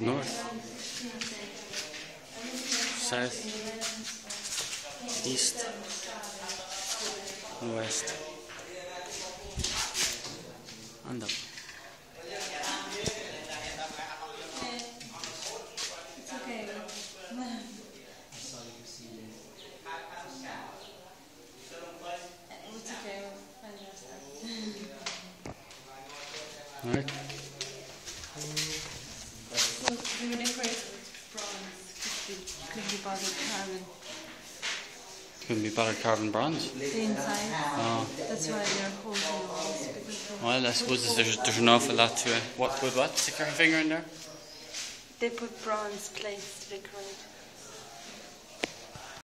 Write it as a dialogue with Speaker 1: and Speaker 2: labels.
Speaker 1: North. South. East. West. And up.
Speaker 2: It's okay. We were decorated with bronze couldn't be bothered carving
Speaker 1: Couldn't be better carving bronze.
Speaker 2: the inside.
Speaker 1: Oh.
Speaker 2: That's why they're holes in the walls. because the-
Speaker 1: Well, I suppose there's, there's an awful lot to it. What, with what? Stick your finger in there?
Speaker 2: They put bronze plates to decorate.